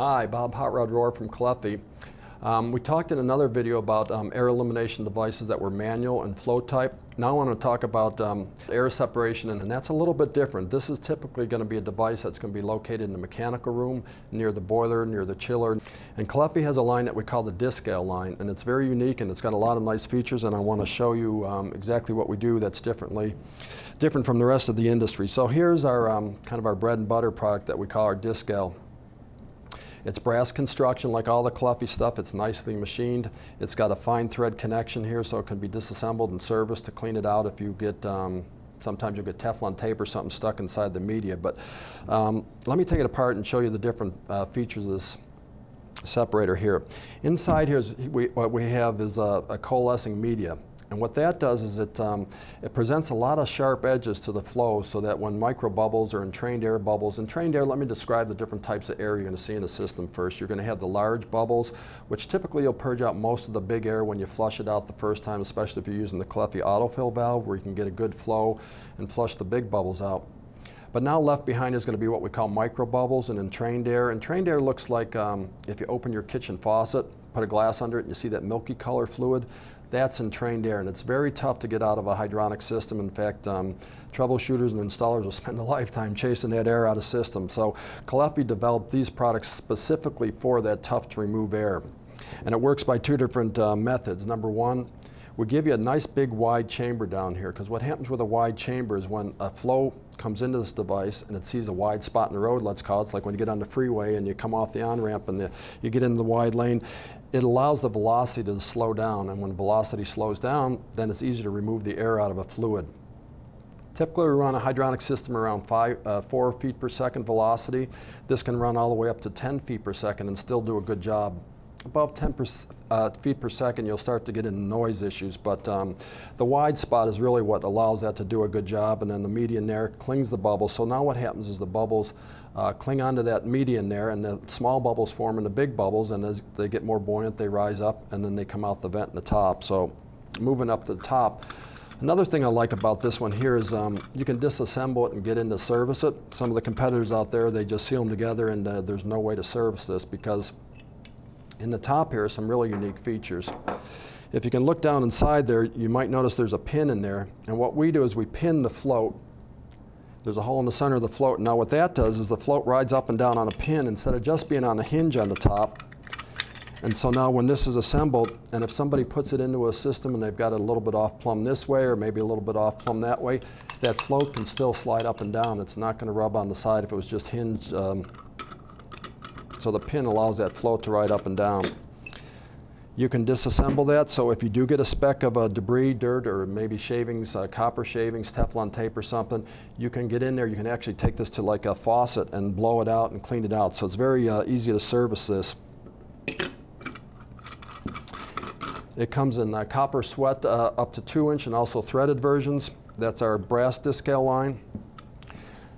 Hi, Bob Hot Rod Rohr from Caleffi. Um, we talked in another video about um, air elimination devices that were manual and flow type. Now I want to talk about um, air separation, and, that's a little bit different. This is typically going to be a device that's going to be located in the mechanical room, near the boiler, near the chiller. And Caleffi has a line that we call the Discal line, and it's very unique and it's got a lot of nice features, and I want to show you um, exactly what we do that's differently, different from the rest of the industry. So here's our um, kind of our bread and butter product that we call our Discal. It's brass construction like all the Caleffi stuff. It's nicely machined. It's got a fine thread connection here so it can be disassembled and serviced to clean it out if you get um, sometimes you'll get Teflon tape or something stuck inside the media. But um, let me take it apart and show you the different uh, features of this separator here. Inside here, is, we, what we have is a, a coalescing media. And what that does is it, um, it presents a lot of sharp edges to the flow so that when micro bubbles or entrained air bubbles, entrained air, let me describe the different types of air you're going to see in the system first. You're going to have the large bubbles, which typically you'll purge out most of the big air when you flush it out the first time, especially if you're using the Caleffi autofill valve where you can get a good flow and flush the big bubbles out. But now left behind is going to be what we call micro bubbles and entrained air. Entrained air looks like um, if you open your kitchen faucet, put a glass under it and you see that milky color fluid, that's entrained air, and it's very tough to get out of a hydronic system. In fact, um, troubleshooters and installers will spend a lifetime chasing that air out of system. So Caleffi developed these products specifically for that tough to remove air. And it works by two different uh, methods. Number one, we give you a nice big wide chamber down here because what happens with a wide chamber is when a flow comes into this device and it sees a wide spot in the road, let's call it, it's like when you get on the freeway and you come off the on-ramp and the, you get into the wide lane, it allows the velocity to slow down. And when velocity slows down, then it's easier to remove the air out of a fluid. Typically, we run a hydronic system around five, uh, 4 feet per second velocity. This can run all the way up to 10 feet per second and still do a good job. Above 10 per, uh, feet per second, you'll start to get into noise issues, but um, the wide spot is really what allows that to do a good job, and then the median there clings the bubbles. So now what happens is the bubbles uh, cling onto that median there, and the small bubbles form into big bubbles, and as they get more buoyant, they rise up, and then they come out the vent in the top. So moving up to the top. Another thing I like about this one here is um, you can disassemble it and get in to service it. Some of the competitors out there, they just seal them together and uh, there's no way to service this because in the top here are some really unique features. If you can look down inside there, you might notice there's a pin in there. And what we do is we pin the float there's a hole in the center of the float. Now what that does is the float rides up and down on a pin instead of just being on a hinge on the top. And so now when this is assembled, and if somebody puts it into a system and they've got it a little bit off plumb this way or maybe a little bit off plumb that way, that float can still slide up and down. It's not going to rub on the side if it was just hinged. Um, so the pin allows that float to ride up and down. You can disassemble that, so if you do get a speck of a debris, dirt, or maybe shavings, uh, copper shavings, Teflon tape or something, you can get in there, you can actually take this to like a faucet and blow it out and clean it out. So it's very uh, easy to service this. It comes in uh, copper sweat uh, up to two inch and also threaded versions. That's our brass Discal line.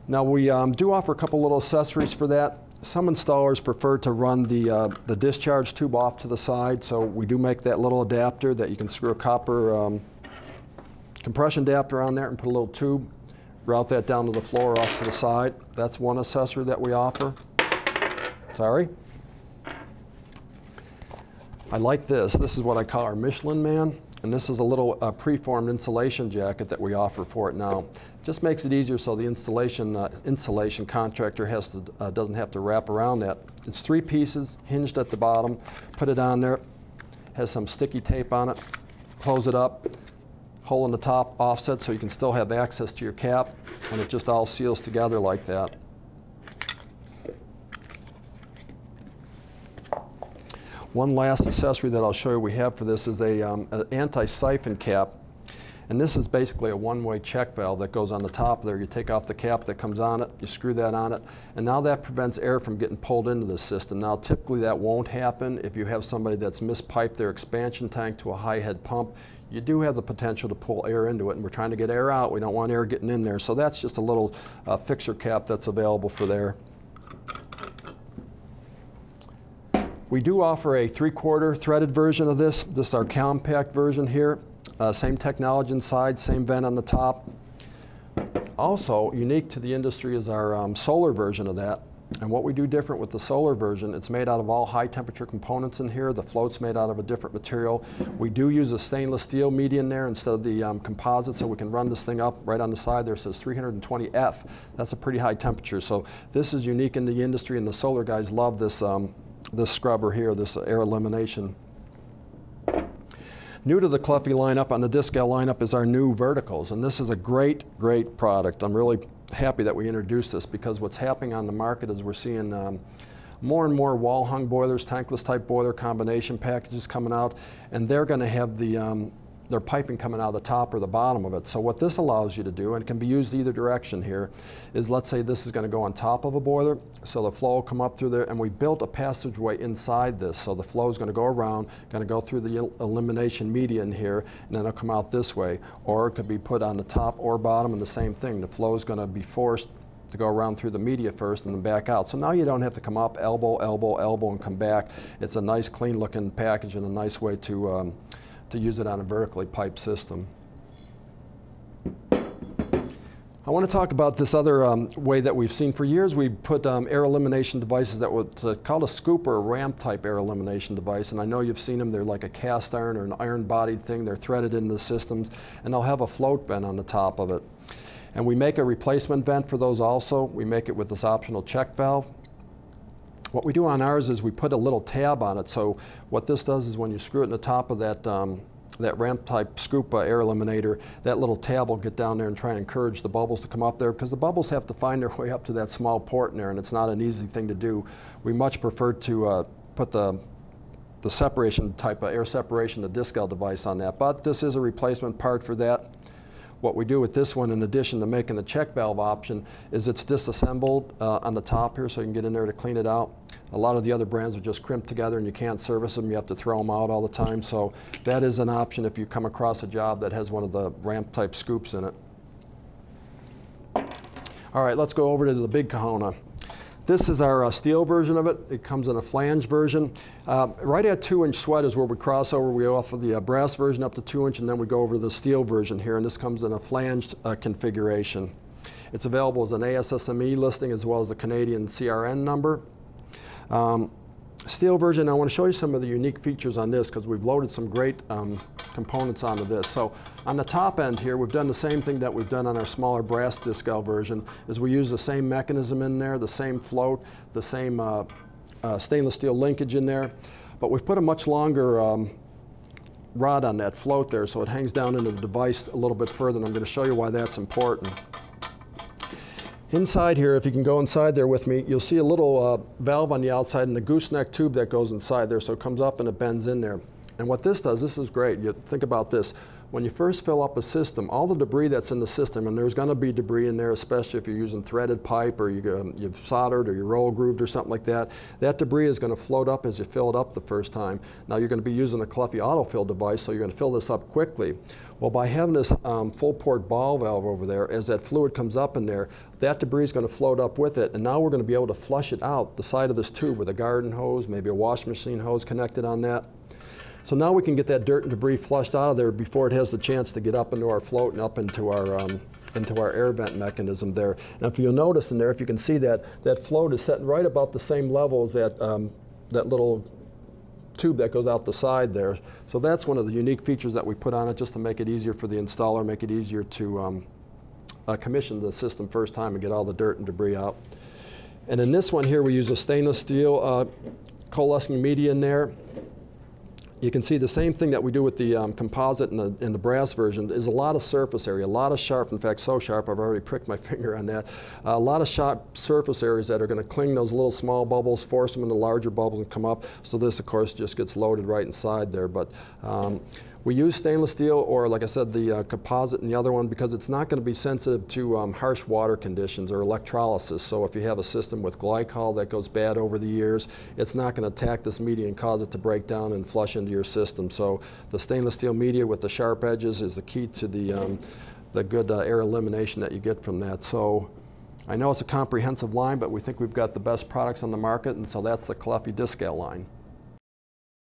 Now we um, do offer a couple little accessories for that. Some installers prefer to run the, uh, the discharge tube off to the side, so we do make that little adapter that you can screw a copper um, compression adapter on there and put a little tube, route that down to the floor off to the side. That's one accessory that we offer. Sorry. I like this. This is what I call our Michelin Man. And this is a little uh, preformed insulation jacket that we offer for it now. Just makes it easier so the installation uh, insulation contractor has to, uh, doesn't have to wrap around that. It's three pieces, hinged at the bottom. Put it on there. Has some sticky tape on it. Close it up. Hole in the top offset so you can still have access to your cap. And it just all seals together like that. One last accessory that I'll show you we have for this is a, um, an anti-siphon cap. And this is basically a one-way check valve that goes on the top there. You take off the cap that comes on it, you screw that on it, and now that prevents air from getting pulled into the system. Now typically that won't happen if you have somebody that's mispiped their expansion tank to a high head pump. You do have the potential to pull air into it, and we're trying to get air out. We don't want air getting in there. So that's just a little uh, fixer cap that's available for there. We do offer a three-quarter threaded version of this. This is our compact version here. Uh, same technology inside, same vent on the top. Also, unique to the industry is our um, solar version of that. And what we do different with the solar version, it's made out of all high temperature components in here. The float's made out of a different material. We do use a stainless steel media in there instead of the um, composite, so we can run this thing up right on the side there. Says 320F. That's a pretty high temperature. So this is unique in the industry, and the solar guys love this, um, this scrubber here, this air elimination. New to the Caleffi lineup on the Discal lineup is our new verticals, and this is a great, great product. I'm really happy that we introduced this because what's happening on the market is we're seeing um, more and more wall hung boilers, tankless type boiler combination packages coming out, and they're going to have the um, their piping coming out of the top or the bottom of it. So what this allows you to do, and it can be used either direction here, is let's say this is going to go on top of a boiler, so the flow will come up through there, and we built a passageway inside this, so the flow is going to go around, going to go through the elimination media in here, and then it'll come out this way. Or it could be put on the top or bottom, and the same thing. The flow is going to be forced to go around through the media first and then back out. So now you don't have to come up, elbow, elbow, elbow, and come back. It's a nice, clean looking package and a nice way to um, to use it on a vertically piped system. I want to talk about this other um, way that we've seen for years. We put um, air elimination devices that were uh, called a scoop or a ramp type air elimination device. And I know you've seen them. They're like a cast iron or an iron bodied thing. They're threaded into the systems and they'll have a float vent on the top of it. And we make a replacement vent for those also. We make it with this optional check valve. What we do on ours is we put a little tab on it. So what this does is when you screw it in the top of that, um, that ramp type scoop uh, air eliminator, that little tab will get down there and try and encourage the bubbles to come up there because the bubbles have to find their way up to that small port in there and it's not an easy thing to do. We much prefer to uh, put the the separation type of air separation, the Discal device on that. But this is a replacement part for that. What we do with this one, in addition to making the check valve option, is it's disassembled uh, on the top here so you can get in there to clean it out. A lot of the other brands are just crimped together and you can't service them. You have to throw them out all the time. So that is an option if you come across a job that has one of the ramp type scoops in it. All right, let's go over to the big Kahona. This is our uh, steel version of it. It comes in a flange version. Uh, right at two inch sweat is where we cross over. We offer the uh, brass version up to two inch and then we go over to the steel version here and this comes in a flanged uh, configuration. It's available as an ASME listing as well as the Canadian CRN number. Um, steel version, I want to show you some of the unique features on this because we've loaded some great um, components onto this. So on the top end here, we've done the same thing that we've done on our smaller brass Discal version, is we use the same mechanism in there, the same float, the same uh, uh, stainless steel linkage in there, but we've put a much longer um, rod on that float there so it hangs down into the device a little bit further and I'm going to show you why that's important. Inside here, if you can go inside there with me, you'll see a little uh, valve on the outside and the gooseneck tube that goes inside there so it comes up and it bends in there. And what this does, this is great. You think about this when you first fill up a system, all the debris that's in the system, and there's going to be debris in there, especially if you're using threaded pipe or you, um, you've soldered or you roll grooved or something like that, that debris is going to float up as you fill it up the first time. Now you're going to be using a Caleffi autofill device, so you're going to fill this up quickly. Well, by having this um, full port ball valve over there, as that fluid comes up in there, that debris is going to float up with it, and now we're going to be able to flush it out the side of this tube with a garden hose, maybe a wash machine hose connected on that. So now we can get that dirt and debris flushed out of there before it has the chance to get up into our float and up into our um, into our air vent mechanism there. And if you'll notice in there, if you can see that, that float is set right about the same level as that, um, that little tube that goes out the side there. So that's one of the unique features that we put on it just to make it easier for the installer, make it easier to um, uh, commission the system first time and get all the dirt and debris out. And in this one here, we use a stainless steel uh, coalescing media in there you can see the same thing that we do with the um, composite and the, and the brass version is a lot of surface area, a lot of sharp, in fact so sharp I've already pricked my finger on that, uh, a lot of sharp surface areas that are going to cling those little small bubbles, force them into larger bubbles and come up. So this of course just gets loaded right inside there. But um, we use stainless steel or, like I said, the uh, composite and the other one because it's not going to be sensitive to um, harsh water conditions or electrolysis. So if you have a system with glycol that goes bad over the years, it's not going to attack this media and cause it to break down and flush into your system. So the stainless steel media with the sharp edges is the key to the, um, the good uh, air elimination that you get from that. So I know it's a comprehensive line, but we think we've got the best products on the market, and so that's the Caleffi Discal line.